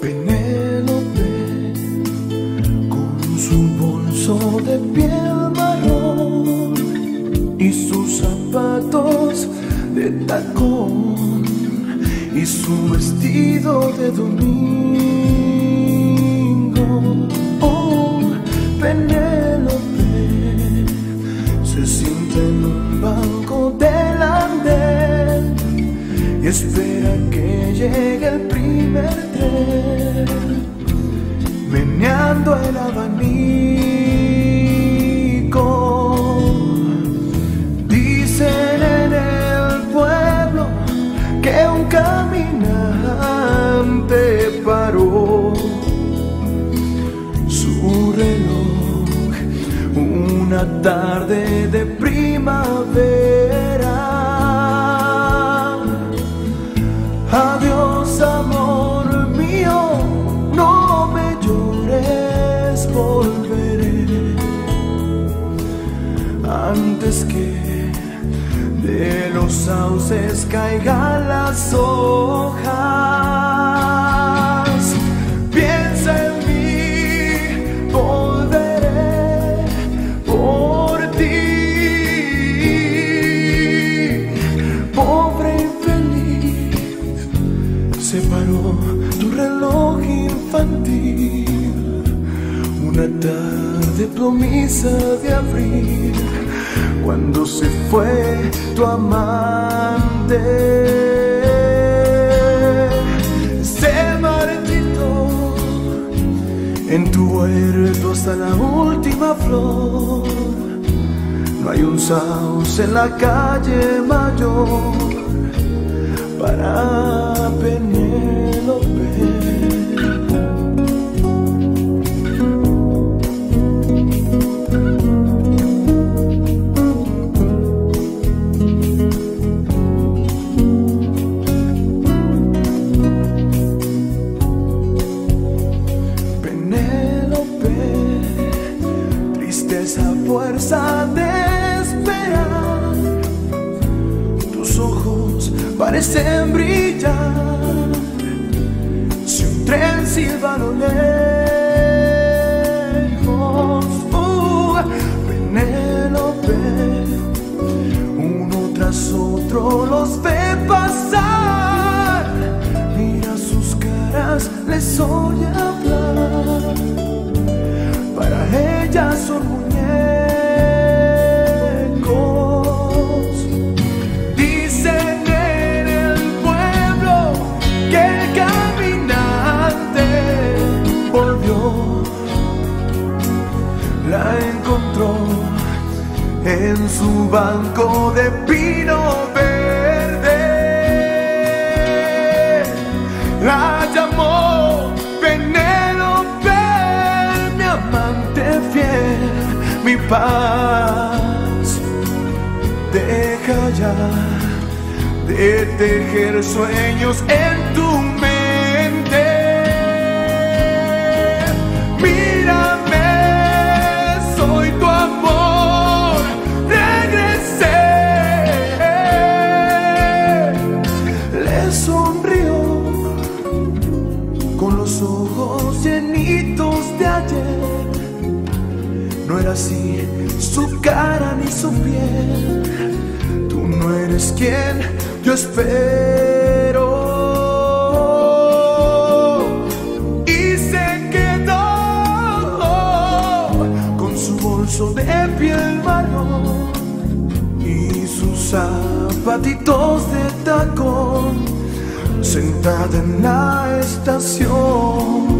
Penélope, con su bolso de piel marrón y sus zapatos de tacón y su vestido de domingo. Que llegue el primer tren, meneando el abanico. Dicen en el pueblo que un caminante paró su reloj una tarde de antes que de los sauces caigan las hojas. Piensa en mí, volveré por ti. Pobre infeliz, se paró tu reloj infantil. Una tarde plomisa de abril, cuando se fue tu amante. Se marchitó en tu huerto hasta la última flor. No hay un sauce en la calle mayor para Penélope. Fuerza de. Tus ojos parecen brillar. Si un tren silba a lo lejos, uh, Penélope, uno tras otro los ve pasar. Mira sus caras, les oye hablar. Para ella son La encontró en su banco de pino verde. La llamó Penélope, mi amante fiel, mi paz. Deja ya de tejer sueños en tu No era así su cara ni su piel. Tú no eres quien yo espero. Y se quedó con su bolso de piel marrón y sus zapatitos de tacón sentada en la estación.